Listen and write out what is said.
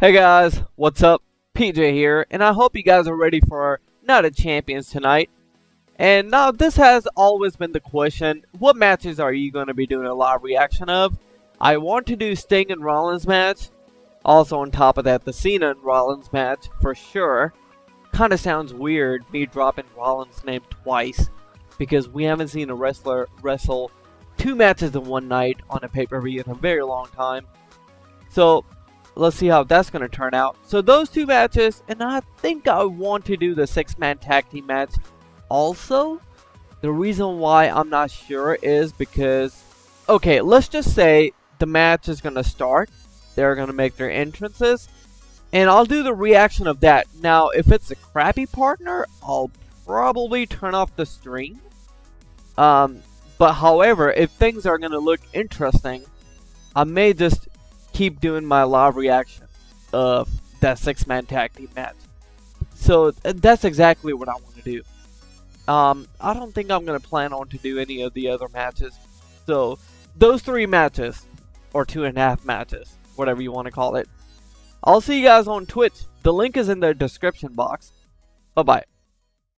Hey guys, what's up? PJ here, and I hope you guys are ready for Night of Champions tonight. And now this has always been the question, what matches are you going to be doing a live reaction of? I want to do Sting and Rollins match. Also on top of that, the Cena and Rollins match, for sure. Kinda sounds weird, me dropping Rollins' name twice. Because we haven't seen a wrestler wrestle two matches in one night on a pay-per-view in a very long time. So, let's see how that's going to turn out. So those two matches, and I think I want to do the six-man tag team match also. The reason why I'm not sure is because, okay, let's just say the match is going to start. They're going to make their entrances. And I'll do the reaction of that. Now, if it's a crappy partner, I'll probably turn off the stream. Um, but however, if things are going to look interesting, I may just keep doing my live reaction of that six-man tag team match. So that's exactly what I want to do. Um, I don't think I'm going to plan on to do any of the other matches. So those three matches, or two and a half matches, whatever you want to call it. I'll see you guys on Twitch. The link is in the description box. Bye-bye.